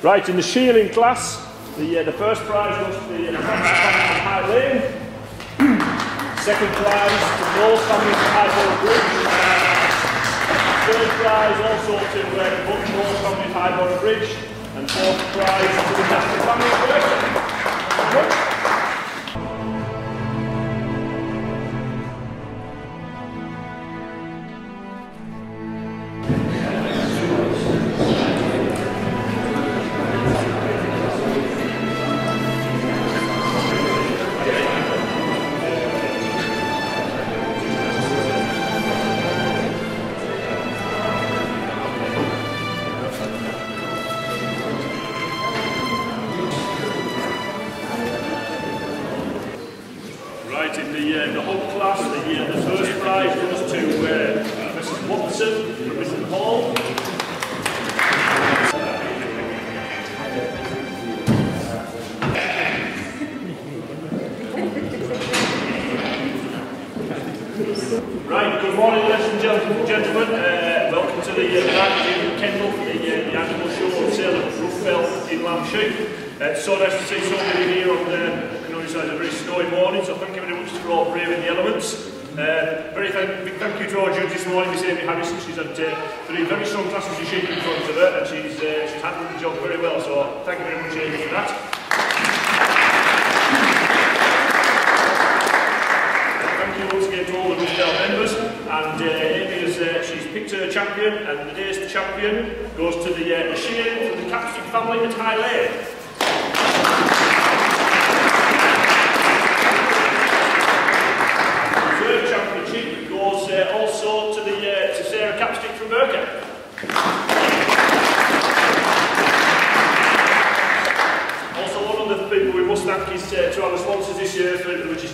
Right, in the shearling class, the, uh, the first prize goes to the uh, High Lane. Second prize to the North family High Borrowbridge. Third prize also to uh, the North family from High Borrowbridge. And fourth prize to the National family uh, the whole class, the, uh, the first prize goes to uh, Mrs Watson Mrs Hall. Right, good morning ladies and gentlemen. Uh, welcome to the uh, Market in Kendal for the, uh, the annual show and sale of in Lancashire. Uh, it's so nice to see so many here on the, Know a very snowy morning, so thank you very much for all braving the elements. Uh, very thank, big thank you to our judge this morning, Miss Amy Harrison. She's had uh, three very strong classes of sheep in front of her, and she's, uh, she's handled the job very well, so thank you very much, Amy, for that. Thank you once again to. And uh, Amy is, uh, she's picked her champion, and the day's champion goes to the, uh, the from the Capstick family at High Lane.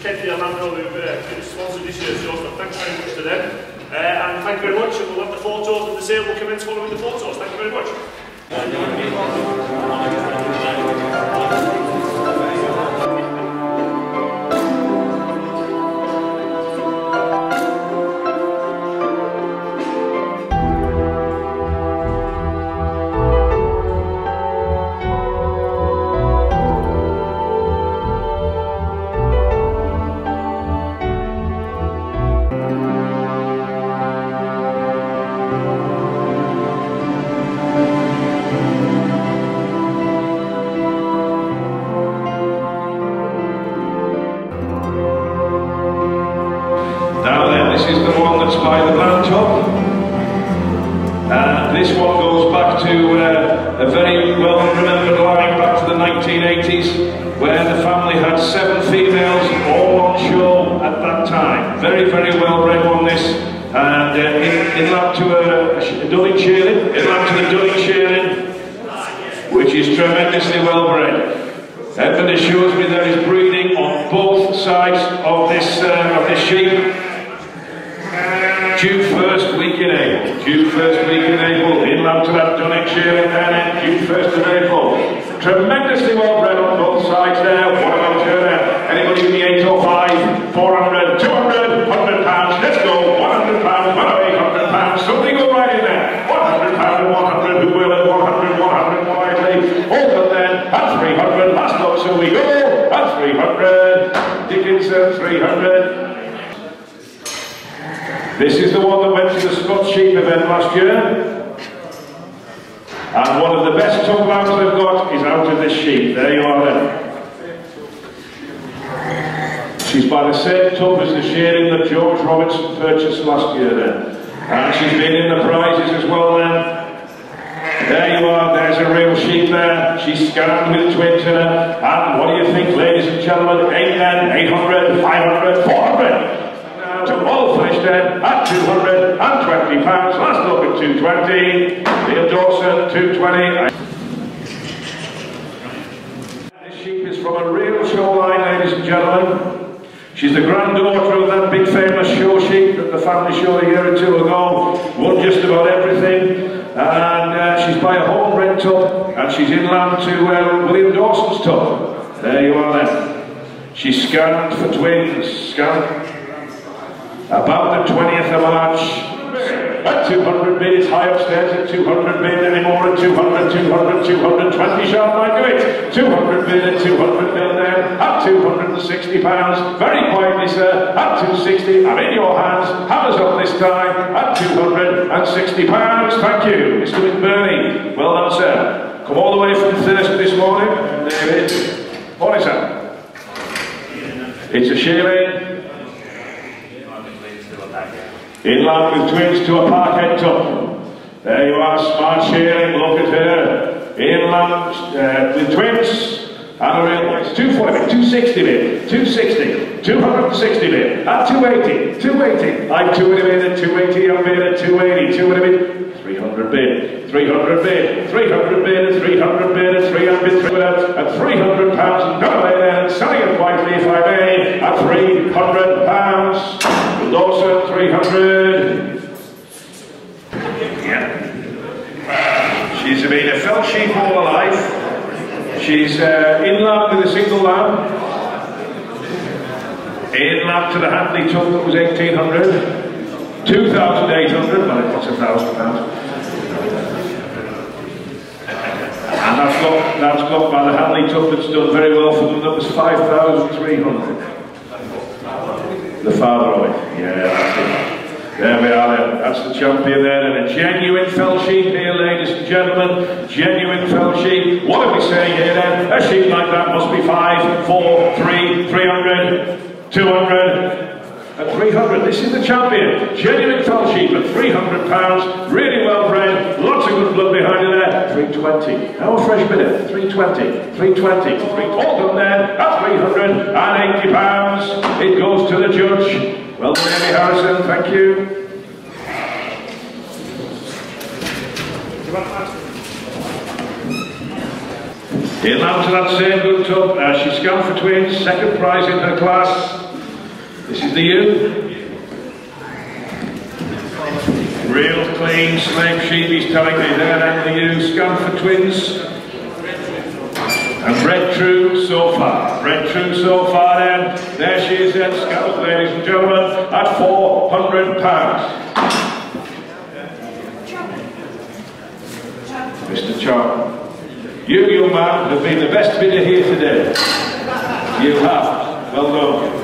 Katie Armando who uh, sponsored this year's show, so thanks very much to them. Uh, and thank you very much, and we'll have the photos and the sale will commence following the photos. Thank you very much. 1980s, where the family had seven females, all on show at that time. Very, very well read on this. And uh, in, in lap to a, a Dulling in lap to the Dulling Shearing, which is tremendously well bred. Edmund assures me there is breeding on both sides of this, uh, of this sheep. June 1st week in April. June 1st week in April. In love to that Dunwich here and June 1st of April. Tremendously well bred on both sides there. What about there? Anybody in the 805? 400, 200, 100 pounds. Let's go. 100 pounds, 100 pounds. Somebody go right in there. 100 pounds, 100. Who will it? 100, 100 widely. Open then. At 300. Last up, so we go. At 300. Dickinson, 300. This is the one that went to the Scotsheep event last year. And one of the best tongue lambs they've got is out of this sheep. There you are then. She's by the same tup as the shearling that George Robertson purchased last year then. And she's been in the prizes as well then. There you are, there's a real sheep there. She's scanned with twin tinner. And what do you think, ladies and gentlemen? 8 then, 800, 500, 400 to all finished then at 220 pounds. Last look at 220. Neil Dawson, 220. This sheep is from a real show line, ladies and gentlemen. She's the granddaughter of that big famous show sheep that the family showed a year or two ago. Won just about everything. And uh, she's by a home bred tup. And she's in lamb to uh, William Dawson's tup. There you are then. She's scanned for twins. Scanned about the 20th of March, at 200 bids, high upstairs at 200 bid, anymore at 200, 200, 220 shall I do it? 200 bid at 200 bid there, at 260 pounds, very quietly sir, at 260, I'm in your hands, hammers up this time, at 260 pounds, thank you, Mr McBurney, well done sir. Come all the way from Thursday this morning, there it is. What is that? It's a shearling, In lamb with twins to a parkhead tup. There you are, smart shearling, look at her. In lamb uh, with twins. And a real nice 240, 260 bit, 260, 260 bit, at 280, 280. I'm 280 bid at 280, I'm bid at 280, 280 bid, 300 bid, 300 bid, 300 bid, 300 bid, at 300 bid, at 300 pounds, no way there, selling it quietly if I may, at 300 pounds. Dawson, 300. Yeah. She's been a fell sheep all her life. She's uh, in lamb with a single lamb. In lamb to the Handley tup that was 1800. 2,800, well it was a thousand pounds. And that's got, that's got by the Handley tup that's done very well for them, that was 5,300 the father of it. Yeah. There we are then. That's the champion there. And a genuine fell sheep here, ladies and gentlemen. Genuine fell sheep. What are we saying here then? A sheep like that must be five, four, three, three hundred, two hundred, at 300. This is the champion. Genuine fell sheep at 300 pounds. Really well bred. Lots of good blood behind it there. 320. Now a fresh bidder. 320. 320. Three, all done there at 380 pounds. It goes to the judge. Well done, Amy Harrison. Thank you. To that same good tup. Uh, she's gone for twins. Second prize in her class. This is the U. Real clean slave sheep, he's telling me there, and the U. Scan for twins. Bred true so far. Red true so far then. There she is then, scalp, ladies and gentlemen, at £400. Mr. Charlton. You, young man, have been the best bidder here today. You have. Well done.